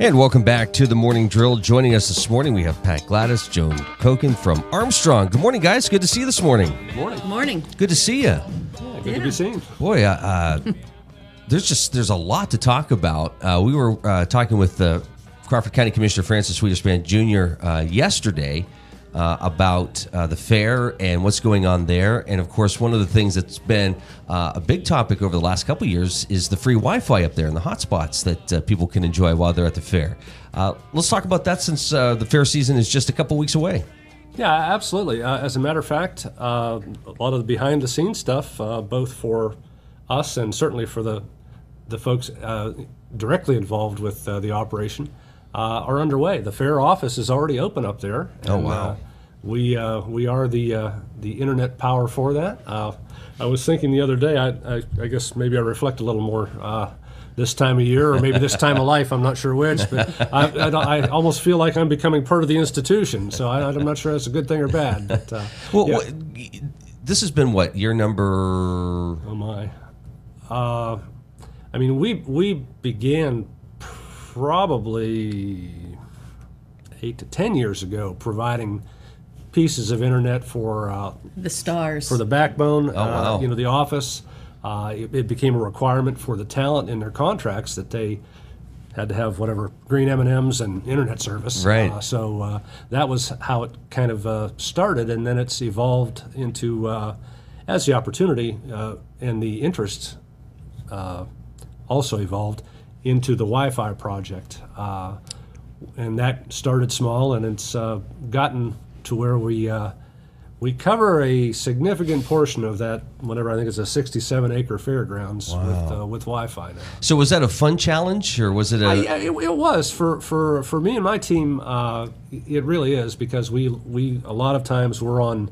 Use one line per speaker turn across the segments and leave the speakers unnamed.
And welcome back to the morning drill. Joining us this morning, we have Pat Gladys, Joan Koken from Armstrong. Good morning, guys. Good to see you this morning.
Morning.
Morning.
Good to see you.
Yeah, good to be seen.
Boy, uh, uh, there's just there's a lot to talk about. Uh, we were uh, talking with the Crawford County Commissioner Francis Weiderspahn Jr. Uh, yesterday uh, about uh, the fair and what's going on there. And of course, one of the things that's been uh, a big topic over the last couple years is the free Wi-Fi up there and the hotspots that uh, people can enjoy while they're at the fair. Uh, let's talk about that since uh, the fair season is just a couple weeks away.
Yeah, absolutely. As a matter of fact, a lot of the behind the scenes stuff, both for us and certainly for the the folks directly involved with the operation, are underway. The fair office is already open up there.
Oh, wow.
Uh, we uh, we are the uh, the internet power for that. Uh, I was thinking the other day. I, I, I guess maybe I reflect a little more. Uh, this time of year, or maybe this time of life, I'm not sure which, but I, I, I almost feel like I'm becoming part of the institution. So I, I'm not sure that's a good thing or bad. But uh,
Well,
yeah.
what, this has been what year number
Oh my. Uh, I mean, we we began probably eight to ten years ago providing pieces of internet for uh,
The stars.
for the backbone.
Oh, wow.
uh, you know, the office. Uh, it, it became a requirement for the talent in their contracts that they had to have whatever green M and M's and internet service.
Right.
Uh, so uh, that was how it kind of uh, started, and then it's evolved into uh, as the opportunity uh, and the interest uh, also evolved into the Wi-Fi project. Uh, and that started small, and it's uh, gotten to where we uh, we cover a significant portion of that. Whatever I think it's a 67 acre fairgrounds with uh, with Wi-Fi now.
So was that a fun challenge, or was it a?
Yeah, it, it was for, for, for me and my team. Uh, it really is because we we a lot of times we're on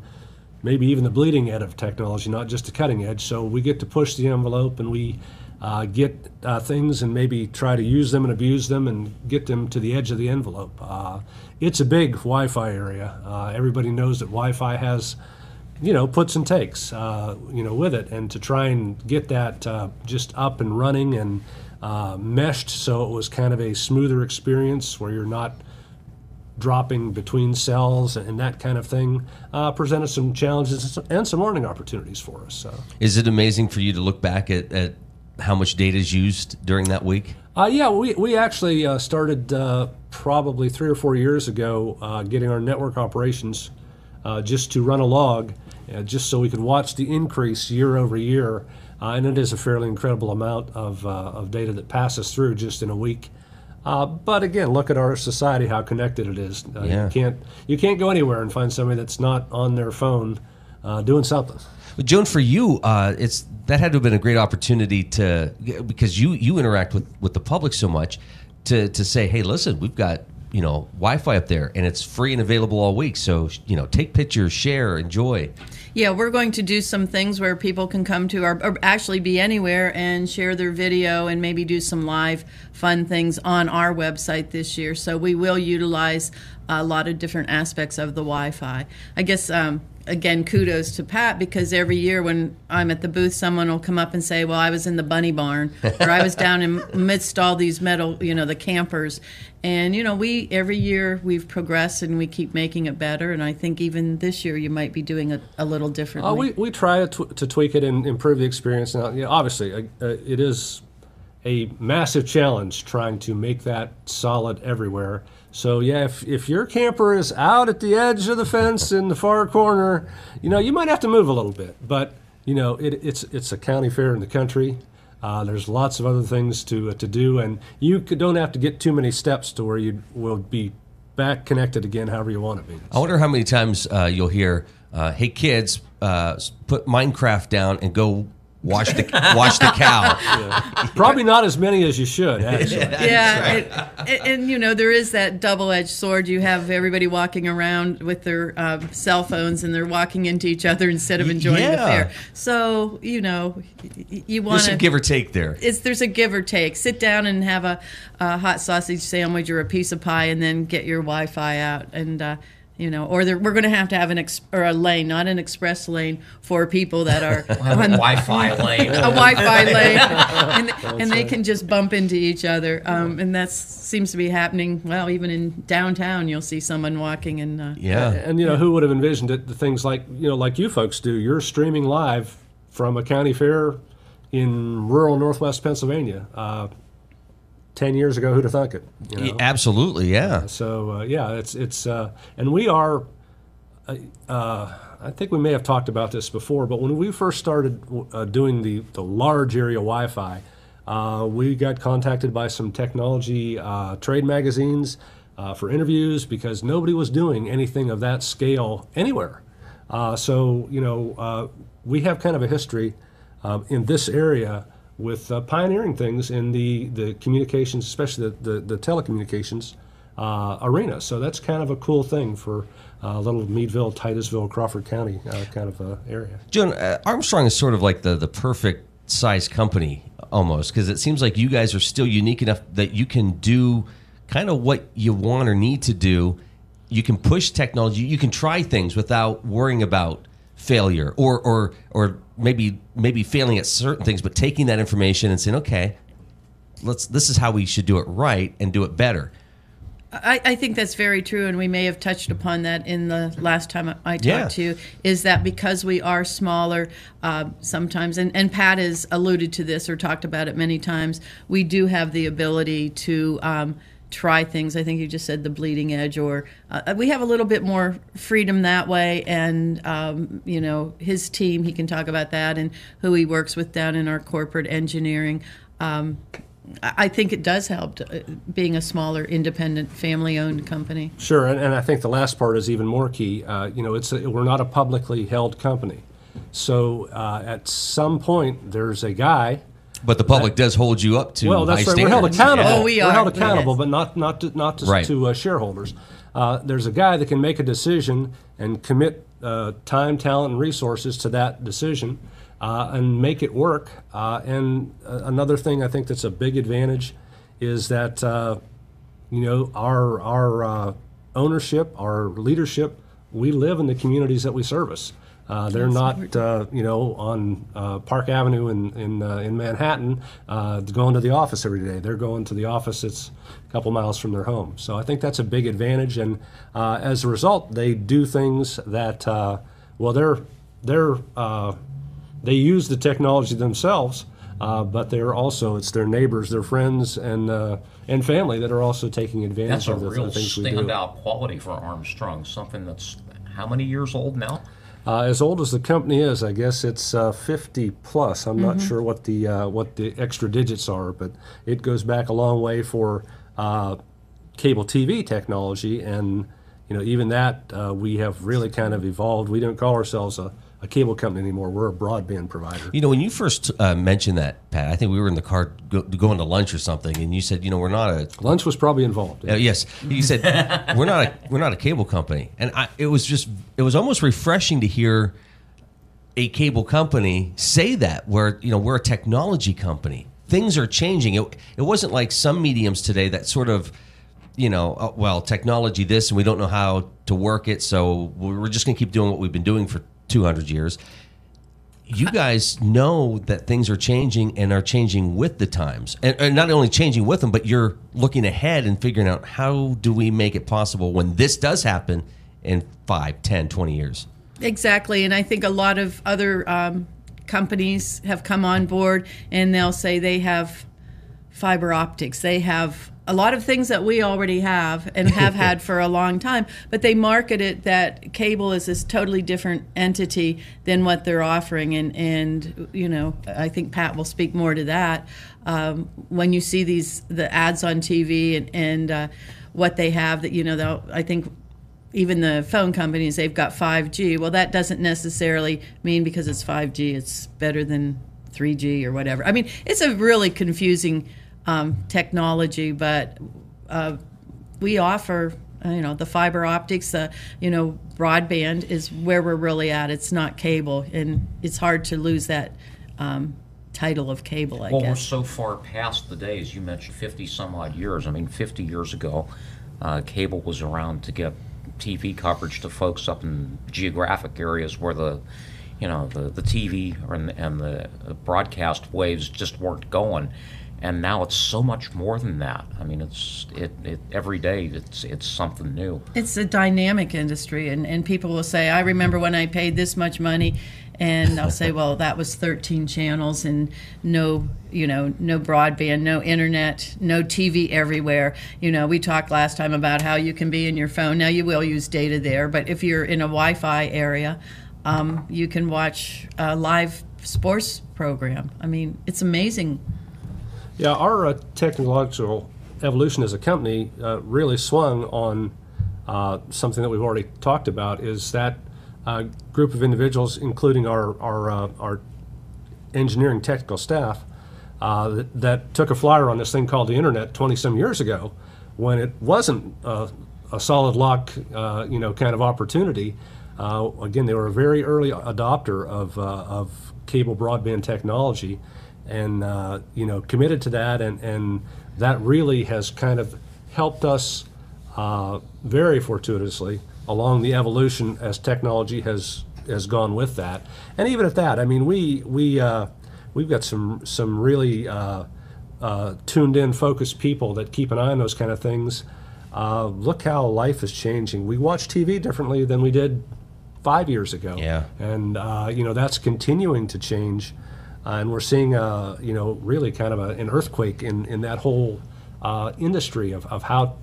maybe even the bleeding edge of technology, not just the cutting edge. So we get to push the envelope and we uh, get uh, things and maybe try to use them and abuse them and get them to the edge of the envelope. Uh, it's a big Wi-Fi area. Uh, everybody knows that Wi-Fi has you know, puts and takes, uh, you know, with it, and to try and get that uh, just up and running and meshed so it was kind of a smoother experience where you're not dropping between cells and that kind of thing, uh, presented some challenges and some learning opportunities for us. So.
Is it amazing for you to look back at, at how much data is used during that week?
Uh, yeah, we, we actually uh, started uh, probably three or four years ago uh, getting our network operations uh, just to run a log, uh, just so we could watch the increase year over year. Uh, and it is a fairly incredible amount of, uh, of data that passes through just in a week. Uh, but again, look at our society, how connected it is. Uh,
Yeah.
You can't you can't go anywhere and find somebody that's not on their phone uh, doing something.
Joan, for you, uh, it's that had to have been a great opportunity to because you you interact with with the public so much to to say, hey, listen, we've got you know Wi-Fi up there and it's free and available all week. So you know, take pictures, share, enjoy.
yeah, we're going to do some things where people can come to our, or actually be anywhere and share their video and maybe do some live fun things on our website this year. So we will utilize a lot of different aspects of the Wi-Fi. I guess um, again, kudos to Pat because every year when I'm at the booth, someone will come up and say, "Well, I was in the bunny barn, or I was down in amidst all these metal, you know, the campers." And you know, we every year we've progressed and we keep making it better. And I think even this year you might be doing it a little differently.
Uh, we, we try to, tw- to tweak it and improve the experience. Now, yeah, obviously, uh, uh, it is a massive challenge trying to make that solid everywhere. So, yeah, if, if your camper is out at the edge of the fence in the far corner, you know, you might have to move a little bit. But, you know, it, it's, it's a county fair in the country. Uh, there's lots of other things to, uh, to do, and you don't have to get too many steps to where you will be back connected again however you want to be.
I wonder how many times uh, you'll hear, uh, "Hey kids, uh, put Minecraft down and go watch the watch the cow."
Probably not as many as you should, actually.
yeah, and, and, and, you know there is that double-edged sword. You have everybody walking around with their um, cell phones, and they're walking into each other instead of enjoying the fair. So you know, y- y- you want
There's
to
give or take there.
it's there's a give or take. Sit down and have a, a hot sausage sandwich or a piece of pie, and then get your Wi-Fi out and uh, you know, or we're going to have to have an ex- or a lane, not an express lane for people that are
Have a
on
Wi-Fi lane.
a Wi-Fi lane, and, and they can just bump into each other. Um, and that seems to be happening. Well, even in downtown, you'll see someone walking and uh,
Yeah.
And you know, who would have envisioned it? The things like you know, like you folks do. You're streaming live from a county fair in rural Northwest Pennsylvania. Uh, Ten years ago, who'd have thunk it? You know?
Yeah, Absolutely, yeah.
So uh, yeah, it's it's uh, and we are. Uh, I think we may have talked about this before, but when we first started uh, doing the the large area Wi-Fi, uh, we got contacted by some technology uh, trade magazines uh, for interviews because nobody was doing anything of that scale anywhere. Uh, so you know, uh, we have kind of a history um, in this area with uh, pioneering things in the, the communications, especially the, the, the telecommunications uh, arena. So that's kind of a cool thing for uh, little Meadville, Titusville, Crawford County uh, kind of uh, area.
Joan, uh, Armstrong is sort of like the, the perfect size company almost because it seems like you guys are still unique enough that you can do kind of what you want or need to do. You can push technology, you can try things without worrying about failure or or or maybe maybe failing at certain things, but taking that information and saying, okay, let's this is how we should do it right and do it better.
I, I think that's very true, and we may have touched upon that in the last time I talked
Yeah.
to you. Is that because we are smaller, uh, sometimes, and, and Pat has alluded to this or talked about it many times, we do have the ability to um, try things. I think you just said the bleeding edge, or uh, we have a little bit more freedom that way. And, um, you know, his team, he can talk about that and who he works with down in our corporate engineering. Um, I think it does help to, uh, being a smaller, independent, family-owned company.
Sure, and, and I think the last part is even more key. Uh, you know, it's a, we're not a publicly held company, so uh, at some point there's a guy.
But the public does hold you up to
Well, that's
high
right. We're held
standards.
accountable.
Oh, we
are
We're
held accountable,
yes.
but not not to, not to,
Right.
to uh, shareholders. Uh, there's a guy that can make a decision and commit uh, time, talent, and resources to that decision, uh, and make it work. Uh, and uh, another thing I think that's a big advantage is that uh, you know our our uh, ownership, our leadership, we live in the communities that we service. Uh, they're not, uh, you know, on uh, Park Avenue in in, uh, in Manhattan, uh, going to the office every day. They're going to the office that's a couple miles from their home. So I think that's a big advantage, and uh, as a result, they do things that, uh, well, they're they're uh, they use the technology themselves, uh, but they're also it's their neighbors, their friends, and uh, and family that are also taking advantage
That's a
of the,
real
the things we do.
standout quality for Armstrong. Something that's how many years old now?
Uh, as old as the company is, I guess it's uh, 50 plus. I'm not sure what the uh, what the extra digits are, but it goes back a long way for uh, cable TV technology, and you know even that uh, we have really kind of evolved. We don't call ourselves a, a cable company anymore. We're a broadband provider.
You know, when you first uh, mentioned that, Pat, I think we were in the car go, going to lunch or something, and you said, you know, we're not a.
Lunch was probably involved.
Uh, yes, you said we're not a we're not a cable company, and I, it was just it was almost refreshing to hear a cable company say that where you know we're a technology company. Things are changing. It, it wasn't like some mediums today that sort of you know uh, well technology this and we don't know how to work it, so we're just going to keep doing what we've been doing for 200 years. You guys know that things are changing and are changing with the times. And, and not only changing with them, but you're looking ahead and figuring out how do we make it possible when this does happen in 5, 10, 20 years.
Exactly, and I think a lot of other um, companies have come on board, and they'll say they have fiber optics. They have a lot of things that we already have and have had for a long time, but they market it that cable is this totally different entity than what they're offering. And, and you know, I think Pat will speak more to that. Um, when you see these the ads on TV and, and uh, what they have, that you know, I think even the phone companies they've got 5G. Well, that doesn't necessarily mean because it's 5G it's better than 3G or whatever. I mean, it's a really confusing um, technology, but uh, we offer uh, you know the fiber optics. Uh, you know, broadband is where we're really at. It's not cable, and it's hard to lose that. Um, title of cable i
Well, we're so far past the days. You mentioned 50 some odd years. I mean, 50 years ago, uh, cable was around to get TV coverage to folks up in geographic areas where the, you know, the, the TV and, and the broadcast waves just weren't going. And now it's so much more than that. I mean, it's it, it every day. It's it's something new.
It's a dynamic industry, and, and people will say, I remember when I paid this much money, and I'll say, well, that was 13 channels and no, you know, no broadband, no internet, no TV everywhere. You know, we talked last time about how you can be in your phone. Now you will use data there, but if you're in a Wi-Fi area, um, you can watch a live sports program. I mean, it's amazing.
Yeah, our uh, technological evolution as a company uh, really swung on uh, something that we've already talked about is that uh, group of individuals, including our, our, uh, our engineering technical staff, uh, that, that took a flyer on this thing called the internet 20 some years ago when it wasn't a solid lock, you know, kind of opportunity. again, they were a very early adopter of, of cable broadband technology and uh, you know committed to that, and and that really has kind of helped us uh, very fortuitously along the evolution as technology has has gone with that. And even at that, I mean, we we uh, we've got some some really uh, uh, tuned in, focused people that keep an eye on those kind of things. Uh, look how life is changing. We watch TV differently than we did five years ago.
Yeah.
And you know that's continuing to change. Uh, and we're seeing, uh, you know, really kind of a, an earthquake in, in that whole uh, industry of, of how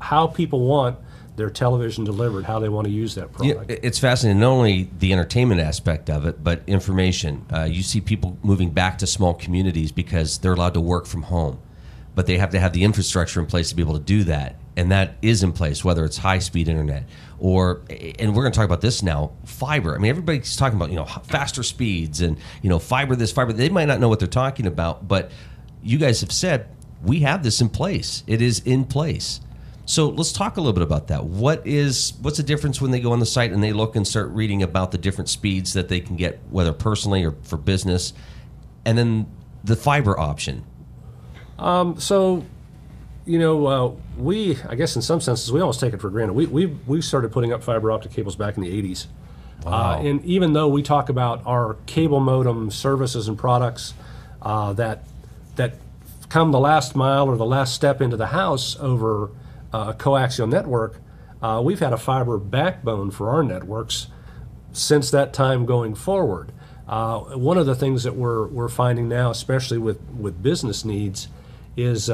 how people want their television delivered, how they want to use that product.
Yeah, it's fascinating, not only the entertainment aspect of it, but information. Uh, you see people moving back to small communities because they're allowed to work from home, but they have to have the infrastructure in place to be able to do that. And that is in place, whether it's high speed internet or and we're going to talk about this now fiber. I mean everybody's talking about you know faster speeds and you know fiber this fiber they might not know what they're talking about but you guys have said we have this in place. It is in place. So let's talk a little bit about that. What is what's the difference when they go on the site and they look and start reading about the different speeds that they can get whether personally or for business? And then the fiber option
um, so you know, uh, we, I guess in some senses, we almost take it for granted. We, we, we started putting up fiber optic cables back in the 80s. Uh, wow. Uh, and even though we talk about our cable modem services and products uh, that, that come the last mile or the last step into the house over uh, a coaxial network, uh, we've had a fiber backbone for our networks since that time going forward. one of the things that we're, we're finding now, especially with, with business needs, is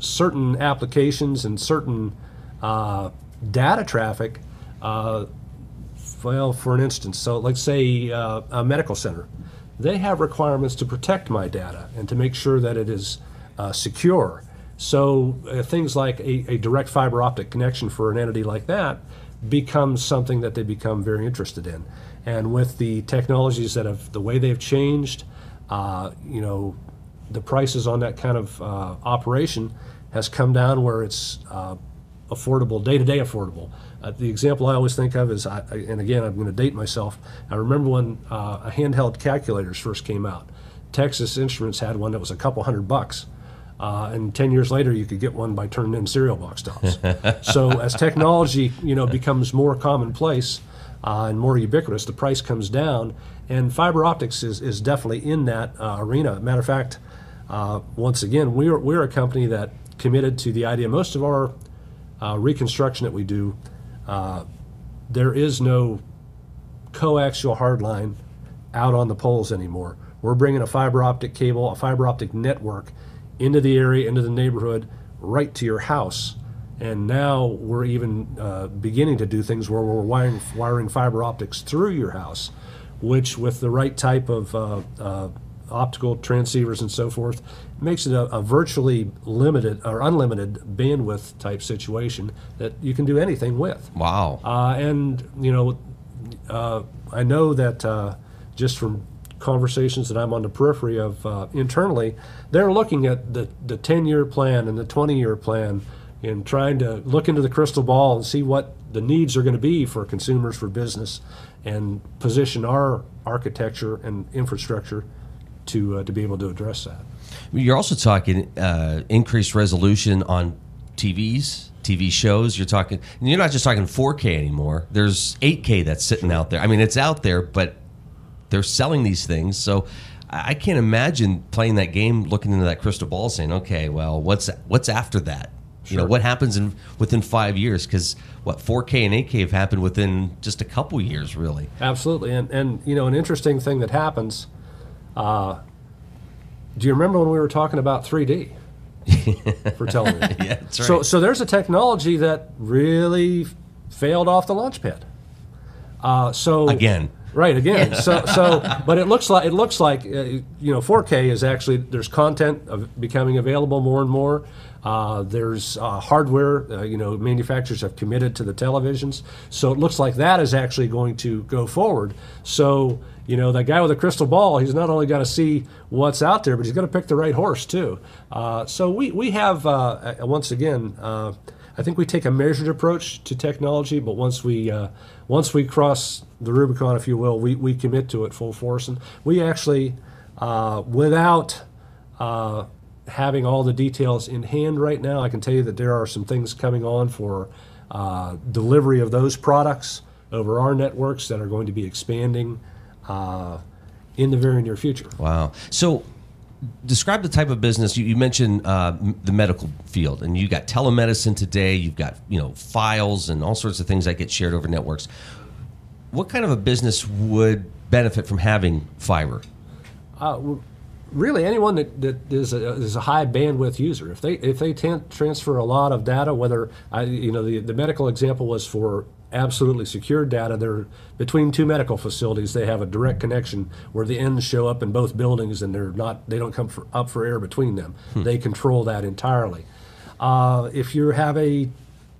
certain applications and certain uh, data traffic. Uh, well, for an instance, so let's say uh, a medical center, they have requirements to protect my data and to make sure that it is uh, secure. So uh, things like a, a, direct fiber optic connection for an entity like that becomes something that they become very interested in. And with the technologies that have the way they've changed, uh, you know, the prices on that kind of uh, operation has come down where it's uh, affordable, day to day affordable. Uh, the example I always think of is, I, and again, I'm going to date myself. I remember when uh, handheld calculators first came out. Texas Instruments had one that was a couple hundred bucks. Uh, and 10 years later, you could get one by turning in cereal box tops. so as technology, you know, becomes more commonplace uh, and more ubiquitous, the price comes down. And fiber optics is, is definitely in that uh, arena. Matter of fact, uh, once again, we're, we're a company that committed to the idea. Most of our uh, reconstruction that we do, uh, there is no coaxial hardline out on the poles anymore. We're bringing a fiber optic cable, a fiber optic network into the area, into the neighborhood, right to your house. And now we're even uh, beginning to do things where we're wiring, wiring fiber optics through your house, which, with the right type of uh, uh, optical transceivers and so forth, makes it a, a, virtually limited or unlimited bandwidth type situation that you can do anything with.
Wow.
Uh, and, you know, uh, I know that uh, just from conversations that I'm on the periphery of uh, internally, they're looking at the, the 10 year plan and the 20 year plan and trying to look into the crystal ball and see what the needs are going to be for consumers, for business, and position our architecture and infrastructure to uh, to be able to address that.
You're also talking uh, increased resolution on TVs, TV shows. You're talking, and you're not just talking 4K anymore. There's 8K that's sitting out there. I mean, it's out there, but they're selling these things. So I can't imagine playing that game, looking into that crystal ball, saying, "Okay, well, what's what's after that? You know, what happens in within five years? Because what 4K and 8K have happened within just a couple years, really.
Absolutely, and and you know an interesting thing that happens. Uh, do you remember when we were talking about 3D for television?
Yeah, right.
So so there's a technology that really failed off the launch pad. Uh, so
Again.
Right again. So so but it looks like it looks like uh, you know 4K is actually there's content of becoming available more and more. Uh, there's uh, hardware. Uh, you know manufacturers have committed to the televisions. So it looks like that is actually going to go forward. So you know that guy with a crystal ball, he's not only got to see what's out there, but he's got to pick the right horse too. Uh, so we we have uh, uh, once again. I think we take a measured approach to technology, but once we uh, once we cross the Rubicon, if you will, we, we commit to it full force, and we actually, uh, without uh, having all the details in hand right now, I can tell you that there are some things coming on for uh, delivery of those products over our networks that are going to be expanding uh, in the very near future.
Wow. So, describe the type of business you, you mentioned uh, the medical field, and you got telemedicine today. You've got you know files and all sorts of things that get shared over networks. What kind of a business would benefit from having fiber?
really anyone that, that is, a, is a high bandwidth user if they if they transfer a lot of data whether I, you know the, the medical example was for absolutely secure data. They're between two medical facilities they have a direct connection where the ends show up in both buildings and they're not they don't come for, up for air between them. They control that entirely. Uh, if you have a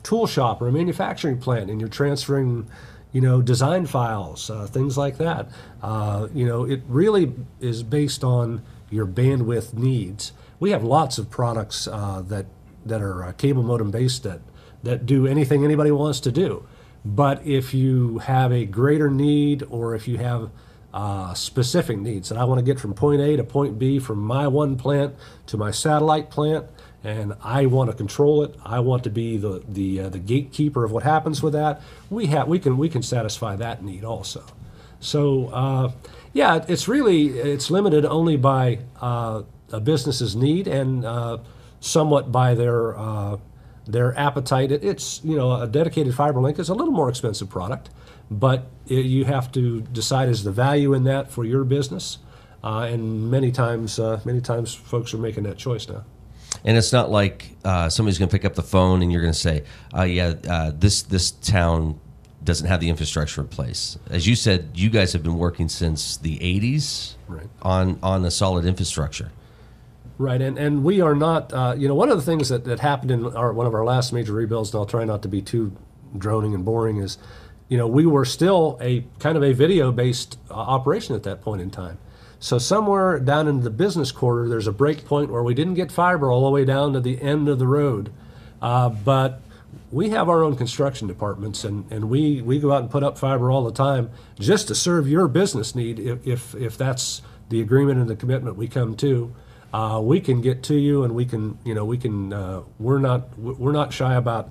tool shop or a manufacturing plant and you're transferring you know design files uh, things like that uh, you know it really is based on your bandwidth needs. We have lots of products uh, that that are uh, cable modem based that that do anything anybody wants to do but if you have a greater need or if you have uh, specific needs that I want to get from point A to point B from my one plant to my satellite plant, and I want to control it. I want to be the the uh, the gatekeeper of what happens with that. We have we can we can satisfy that need also. So uh, yeah, it's really it's limited only by uh, a business's need and uh, somewhat by their uh, their appetite. It, it's you know a dedicated fiber link is a little more expensive product, but it, you have to decide is the value in that for your business, uh, and many times uh, many times folks are making that choice now.
And it's not like uh, somebody's going to pick up the phone and you're going to say, uh, "Yeah, uh, this this town doesn't have the infrastructure in place." As you said, you guys have been working since the '80s
Right.
on on a solid infrastructure.
Right, and, and we are not, uh, you know, one of the things that, that happened in our, one of our last major rebuilds, and I'll try not to be too droning and boring, is, you know, we were still a kind of a video based uh, operation at that point in time. So somewhere down in the business quarter, there's a break point where we didn't get fiber all the way down to the end of the road, uh, but we have our own construction departments, and, and we, we go out and put up fiber all the time just to serve your business need if, if, if that's the agreement and the commitment we come to uh, we can get to you and we can you know we can uh, we're not we're not shy about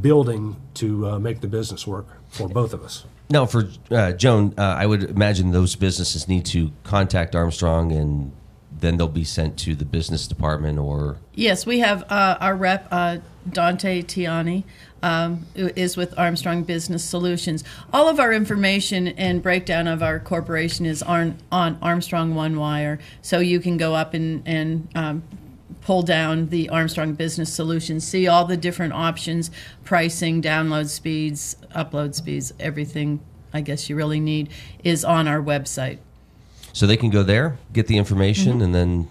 building to uh, make the business work for both of us.
Now, for uh, Joan, uh, I would imagine those businesses need to contact Armstrong, and then they'll be sent to the business department or
Yes, we have uh, our rep, uh, Dante Tiani, um, is with Armstrong Business Solutions. All of our information and breakdown of our corporation is on, on Armstrong One Wire, so you can go up and, and um, pull down the Armstrong Business Solutions, see all the different options, pricing, download speeds, upload speeds, everything I guess you really need is on our website.
So they can go there, get the information,
Mm-hmm.
and then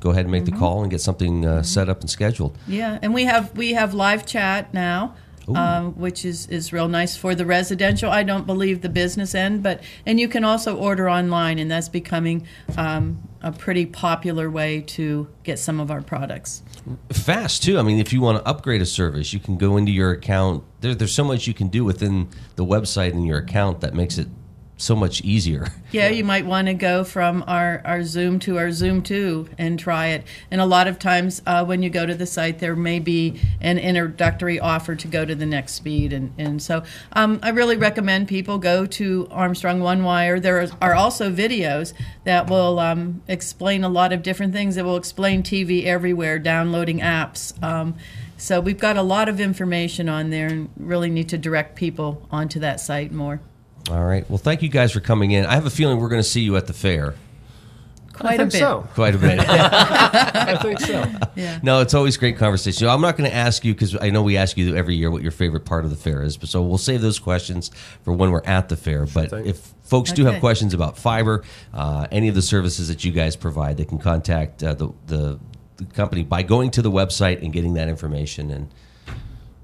go ahead and make the call and get something uh, set up and scheduled.
Yeah, and we have we have live chat now, um, which is is real nice for the residential. I don't believe the business end, but and you can also order online, and that's becoming um, a pretty popular way to get some of our products.
Fast too. I mean, if you want to upgrade a service, you can go into your account. There, there's so much you can do within the website and your account that makes it so much easier.
Yeah, you might want to go from our, our Zoom to our Zoom 2 and try it. And a lot of times uh, when you go to the site, there may be an introductory offer to go to the next speed. And, and so um, I really recommend people go to Armstrong One Wire. There are also videos that will um, explain a lot of different things. It will explain TV everywhere, downloading apps. Um, so we've got a lot of information on there and really need to direct people onto that site more.
All right. Well, thank you guys for coming in. I have a feeling we're going to see you at the fair
Quite
I
a
think
bit.
so.
quite a bit.
I think so.
Yeah.
no, it's always great conversation. I'm not going to ask you because I know we ask you every year what your favorite part of the fair is. But so we'll save those questions for when we're at the fair. But
thing.
if folks do have questions about fiber, uh, any of the services that you guys provide, they can contact uh, the, the the company by going to the website and getting that information and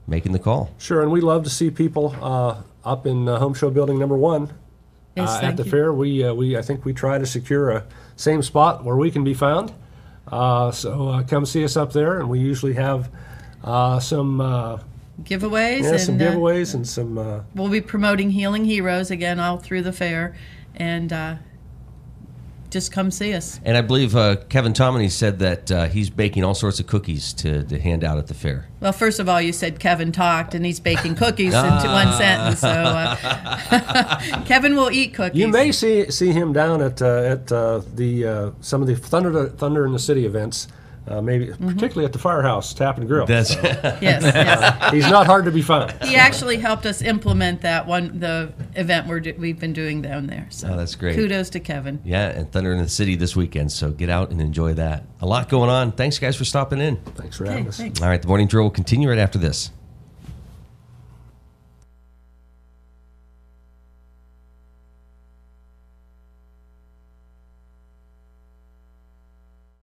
making the call.
Sure, and we love to see people uh, up in uh, Home Show Building Number One
Yes,
uh, at the
you.
fair. We uh, we I think we try to secure a same spot where we can be found. Uh, so uh, come see us up there, and we usually have uh, some uh,
Giveaways
yeah,
and
some
uh,
giveaways and some. Uh,
we'll be promoting Healing Heroes again all through the fair, and uh, just come see us.
And I believe uh, Kevin Tomini said that uh, he's baking all sorts of cookies to, to hand out at the fair.
Well, first of all, you said Kevin talked, and he's baking cookies into one sentence. So uh, Kevin will eat cookies.
you may see see him down at uh, at uh, the uh, some of the Thunder Thunder in the City events. Uh, maybe particularly at the firehouse tap and grill.
That's
So,
Yes, yes.
he's not hard to be found.
He actually helped us implement that one, the event we're do, we've been doing down there. So
Oh, that's great.
Kudos to Kevin.
yeah, and Thunder in the City this weekend. So get out and enjoy that. A lot going on. Thanks, guys, for stopping in.
Thanks for
Okay,
having us.
thanks.
All right, the morning drill will continue right after this.